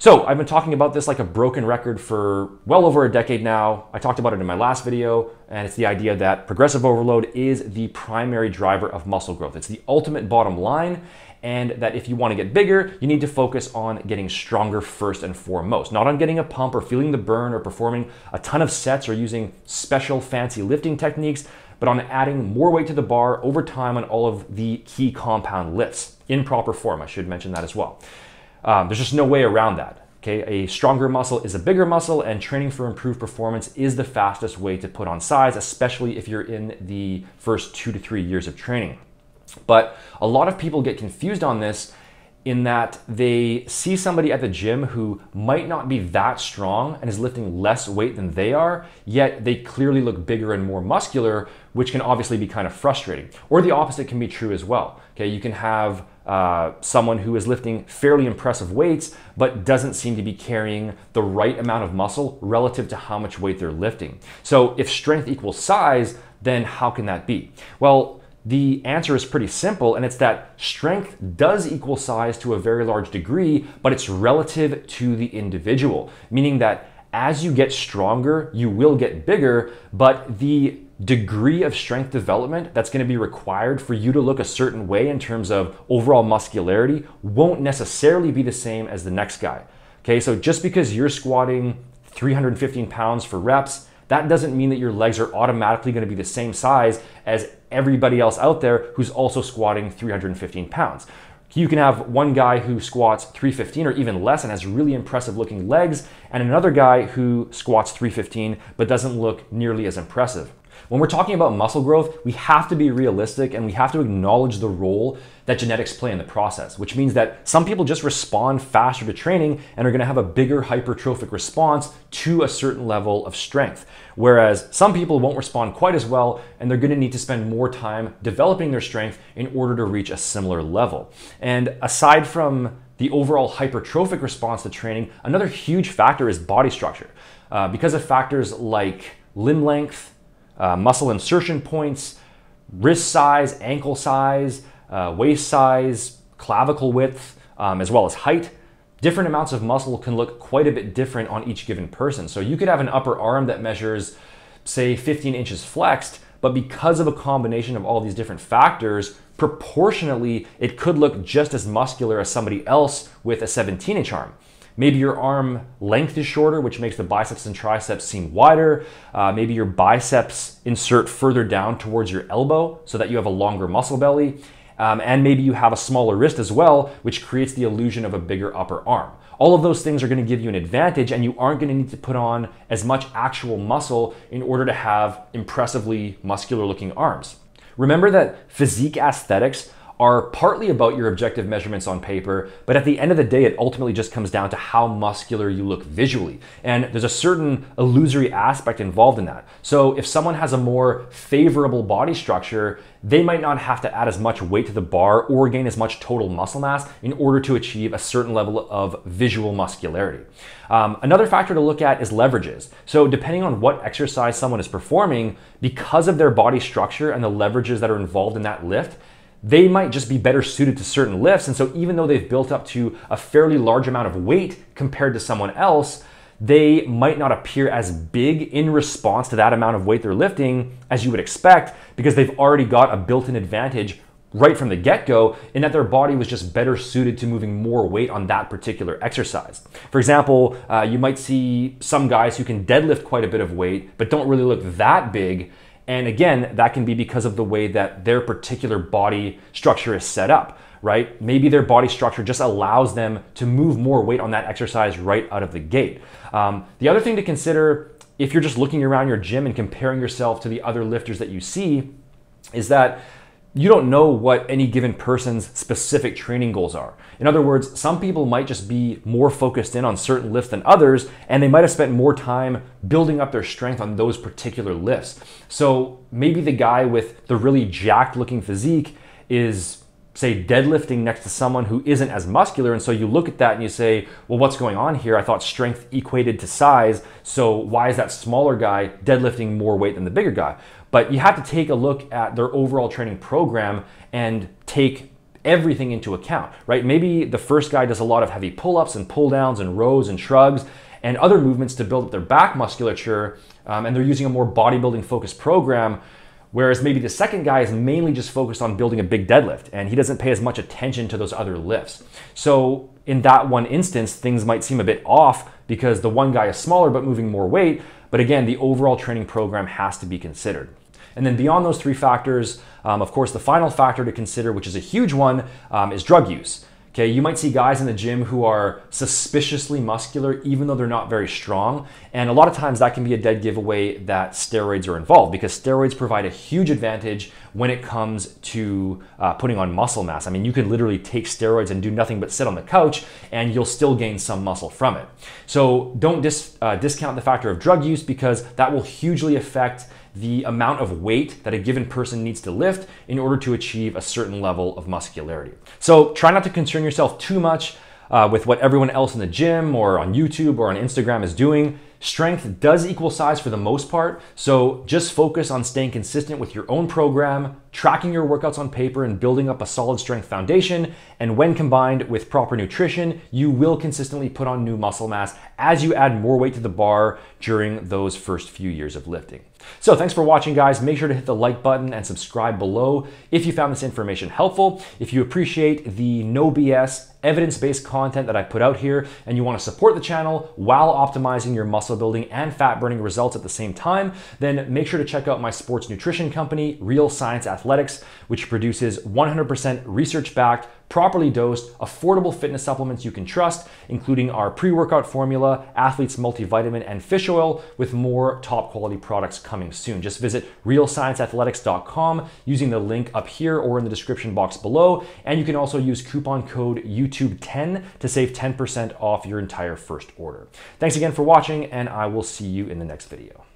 So I've been talking about this like a broken record for well over a decade now. I talked about it in my last video, and it's the idea that progressive overload is the primary driver of muscle growth. It's the ultimate bottom line, and that if you want to get bigger, you need to focus on getting stronger first and foremost, not on getting a pump or feeling the burn or performing a ton of sets or using special fancy lifting techniques, but on adding more weight to the bar over time on all of the key compound lifts in proper form. I should mention that as well. Um, there's just no way around that. Okay, a stronger muscle is a bigger muscle, and training for improved performance is the fastest way to put on size, especially if you're in the first two to three years of training. But a lot of people get confused on this in that they see somebody at the gym who might not be that strong and is lifting less weight than they are, yet they clearly look bigger and more muscular, which can obviously be kind of frustrating. Or the opposite can be true as well. Okay, you can have uh, someone who is lifting fairly impressive weights but doesn't seem to be carrying the right amount of muscle relative to how much weight they're lifting. So if strength equals size, then how can that be? Well, the answer is pretty simple, and it's that strength does equal size to a very large degree, but it's relative to the individual, meaning that as you get stronger, you will get bigger, but the degree of strength development that's going to be required for you to look a certain way in terms of overall muscularity won't necessarily be the same as the next guy. Okay, so just because you're squatting 315 pounds for reps, that doesn't mean that your legs are automatically going to be the same size as everybody else out there who's also squatting 315 pounds. You can have one guy who squats 315 or even less and has really impressive looking legs, and another guy who squats 315 but doesn't look nearly as impressive. When we're talking about muscle growth, we have to be realistic and we have to acknowledge the role that genetics play in the process, which means that some people just respond faster to training and are gonna have a bigger hypertrophic response to a certain level of strength. Whereas some people won't respond quite as well and they're gonna need to spend more time developing their strength in order to reach a similar level. And aside from the overall hypertrophic response to training, another huge factor is body structure. Uh, because of factors like limb length, uh, muscle insertion points, wrist size, ankle size, uh, waist size, clavicle width, um, as well as height. Different amounts of muscle can look quite a bit different on each given person. So you could have an upper arm that measures, say, 15 inches flexed, but because of a combination of all these different factors, proportionately, it could look just as muscular as somebody else with a 17 inch arm. Maybe your arm length is shorter, which makes the biceps and triceps seem wider. Uh, maybe your biceps insert further down towards your elbow so that you have a longer muscle belly. Um, and maybe you have a smaller wrist as well, which creates the illusion of a bigger upper arm. All of those things are going to give you an advantage, and you aren't going to need to put on as much actual muscle in order to have impressively muscular looking arms. Remember that physique aesthetics are partly about your objective measurements on paper, but at the end of the day, it ultimately just comes down to how muscular you look visually. And there's a certain illusory aspect involved in that. So if someone has a more favorable body structure, they might not have to add as much weight to the bar or gain as much total muscle mass in order to achieve a certain level of visual muscularity. Um, another factor to look at is leverages. So depending on what exercise someone is performing, because of their body structure and the leverages that are involved in that lift, they might just be better suited to certain lifts. And so even though they've built up to a fairly large amount of weight compared to someone else, they might not appear as big in response to that amount of weight they're lifting as you would expect because they've already got a built-in advantage right from the get-go in that their body was just better suited to moving more weight on that particular exercise. For example, uh, you might see some guys who can deadlift quite a bit of weight but don't really look that big and again, that can be because of the way that their particular body structure is set up, right? Maybe their body structure just allows them to move more weight on that exercise right out of the gate. Um, the other thing to consider if you're just looking around your gym and comparing yourself to the other lifters that you see is that you don't know what any given person's specific training goals are. In other words, some people might just be more focused in on certain lifts than others, and they might have spent more time building up their strength on those particular lifts. So maybe the guy with the really jacked looking physique is say deadlifting next to someone who isn't as muscular and so you look at that and you say well what's going on here i thought strength equated to size so why is that smaller guy deadlifting more weight than the bigger guy but you have to take a look at their overall training program and take everything into account, right? Maybe the first guy does a lot of heavy pull ups and pull downs and rows and shrugs and other movements to build up their back musculature, um, and they're using a more bodybuilding focused program. Whereas maybe the second guy is mainly just focused on building a big deadlift and he doesn't pay as much attention to those other lifts. So, in that one instance, things might seem a bit off because the one guy is smaller but moving more weight. But again, the overall training program has to be considered. And then beyond those three factors, um, of course, the final factor to consider, which is a huge one, um, is drug use. Okay, you might see guys in the gym who are suspiciously muscular even though they're not very strong. And a lot of times that can be a dead giveaway that steroids are involved because steroids provide a huge advantage when it comes to uh, putting on muscle mass. I mean, you can literally take steroids and do nothing but sit on the couch and you'll still gain some muscle from it. So don't dis- uh, discount the factor of drug use because that will hugely affect the amount of weight that a given person needs to lift in order to achieve a certain level of muscularity. So try not to concern yourself too much uh, with what everyone else in the gym or on YouTube or on Instagram is doing. Strength does equal size for the most part, so just focus on staying consistent with your own program, tracking your workouts on paper, and building up a solid strength foundation. And when combined with proper nutrition, you will consistently put on new muscle mass as you add more weight to the bar during those first few years of lifting. So thanks for watching guys. Make sure to hit the like button and subscribe below if you found this information helpful. If you appreciate the no BS evidence-based content that I put out here and you want to support the channel while optimizing your muscle building and fat burning results at the same time, then make sure to check out my sports nutrition company, Real Science Athletics, which produces 100% research-backed properly dosed, affordable fitness supplements you can trust, including our pre workout formula, Athletes Multivitamin, and fish oil, with more top quality products coming soon. Just visit realscienceathletics.com using the link up here or in the description box below. And you can also use coupon code YouTube10 to save 10% off your entire first order. Thanks again for watching, and I will see you in the next video.